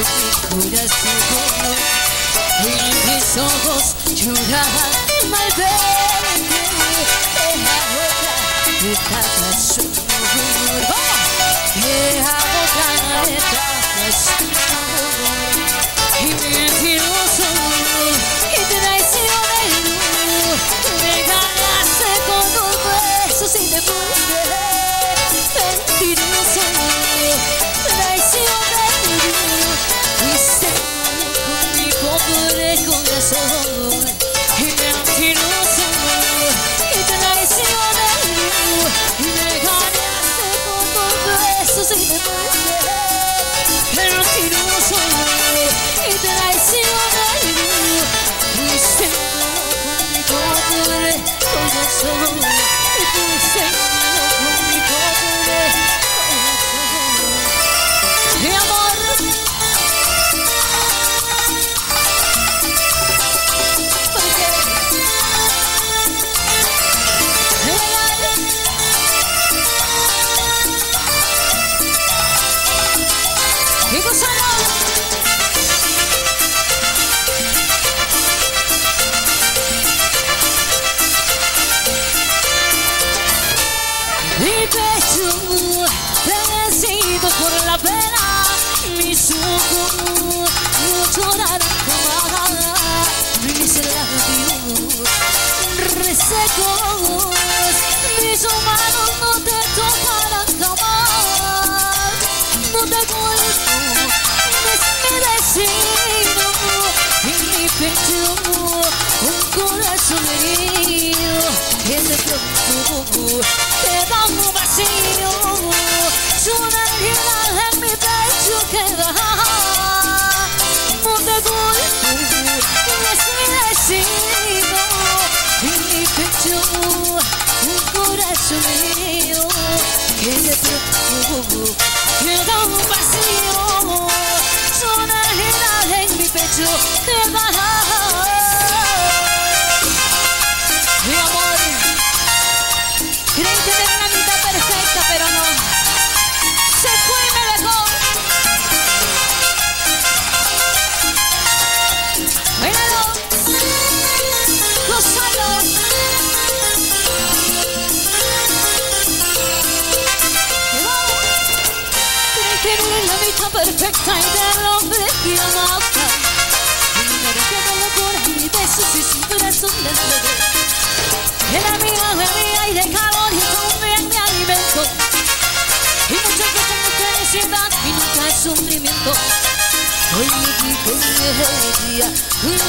mi corazón. Y mis ojos lloran mal verte. Deja otra etapa su amor. Deja otra labios resecos, mis manos no te tocarán jamás, no te culpo, es mi destino, en mi pecho un corazón herido, que de pronto te da un vacío, una herida en mi pecho queda, pecho un corazón herido, que de pronto te da un vacío, una herida en mi pecho queda. Mi amor, perfecta y. Y me dejó de locura y besos y su corazón le entregué. Era mía, bebía y de calor y también me alimentó. Y muchas veces mucha necesidad y nunca el sufrimiento. Hoy me di con ella,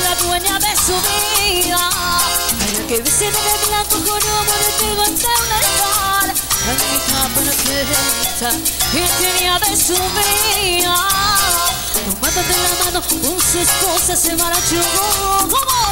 la dueña de su vida. Para que vestiera de blanco con amor te ante un altar. La Tanta perfecta que tenía de su mía. Tomando de la mano, con su se marchó como